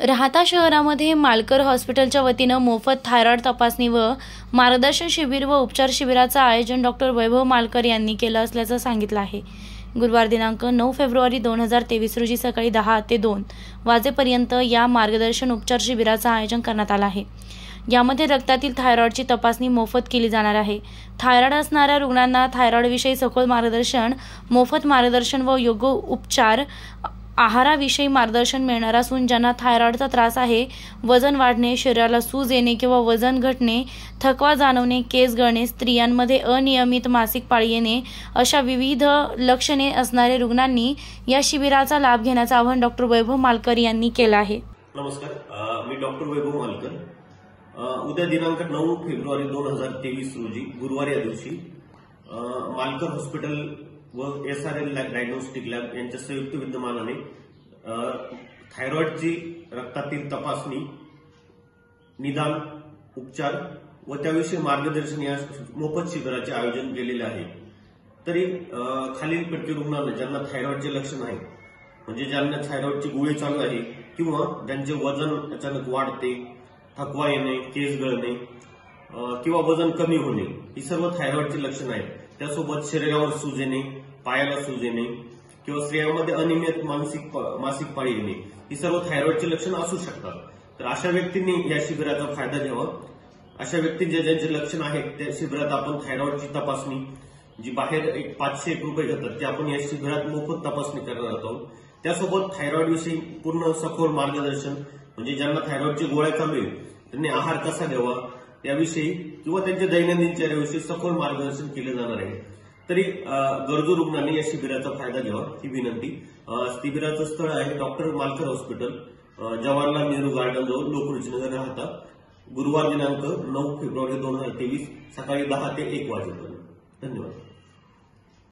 राहता शहरामध्ये मालकर हॉस्पिटलच्या वतीनं मोफत थायरॉइड तपासणी व मार्गदर्शन शिबिर व उपचार शिबिराचं आयोजन डॉक्टर वैभव मालकर यांनी केलं असल्याचं सांगितलं आहे. गुरुवार दिनांक नऊ फेब्रुवारी दोन हजार तेवीस रोजी सकाळी दहा ते दोन वाजेपर्यंत या मार्गदर्शन उपचार शिबिराचं आयोजन करण्यात आलं आहे. यामध्ये रक्तातील थायरॉइडची तपासणी मोफत केली जाणार आहे. थायरॉइड असणाऱ्या रुग्णांना थायरॉइडविषयी सखोल मार्गदर्शन मोफत मार्गदर्शन व योग्य उपचार आहाराविषयी मार्गदर्शन मिळणार असून ज्यांना थायरॉईडचा त्रास आहे वजन वाढणे शरीराला सूज येणे किंवा वजन घटणे थकवा जाणवणे केस गळणे स्त्रियांमध्ये अनियमित मासिक पाळी येणे अशा विविध लक्षणे असणाऱ्या रुग्णांनी या शिबिराचा लाभ घेण्याचं आवाहन डॉक्टर वैभव मालकर यांनी केलं आहे. नमस्कार. मी डॉक्टर वैभव मालकर. उद्या दिनांक नऊ फेब्रुवारी दोन हजार तेवीस रोजी गुरुवार या दिवशी मालकर हॉस्पिटल व S R L diagnostic lab यांच्या संयुक्त विद्यमानाने थायरॉईडची थायरॉइडची रक्तातील तपासणी निदान उपचार व त्याविषयी मार्गदर्शन या मोफत शिबिराचे आयोजन केलेले आहे. तरी खालील खालीलपैकी रुग्णांना ज्यांना थायरॉइडचे लक्षण आहे म्हणजे ज्यांना थायरॉइडची गोळी चालू आहे किंवा ज्यांचे वजन अचानक वाढते थकवा येणे केस गळणे किंवा वजन कमी होणे ही सर्व थायरॉइडची लक्षणं आहेत. त्यासोबत शरीरावर सूज येणे पायाला सूज येणे किंवा स्त्रियांमध्ये अनियमित मानसिक मासिक पाळी येणे ही सर्व थायरॉइडची लक्षणं असू शकतात. तर अशा व्यक्तींनी या शिबिराचा फायदा घ्यावा. अशा व्यक्तींचे ज्यांचे लक्षण आहेत त्या शिबिरात आपण थायरॉइडची तपासणी जी बाहेर एक पाचशे एक रुपये घेतात ते आपण या शिबिरात मोफत तपासणी करणार आहोत. त्यासोबत थायरॉइड विषयी पूर्ण सखोल मार्गदर्शन म्हणजे ज्यांना थायरॉइडची गोळ्या चालू आहे त्यांनी आहार कसा घ्यावा याविषयी किंवा त्यांच्या दैनंदिन चर्याविषयी सखोल मार्गदर्शन केले जाणार आहे. तरी गरजू रुग्णांनी या शिबिराचा फायदा घ्यावा ही विनंती. शिबिराचं स्थळ आहे doctor Malkar hospital. Jawaharlal Nehru garden जवळ लोकरुचनगर राहतात. गुरुवार दिनांक नऊ फेब्रुवारी दोन हजार तेवीस सकाळी दहा ते एक वाजेपर्यंत. धन्यवाद.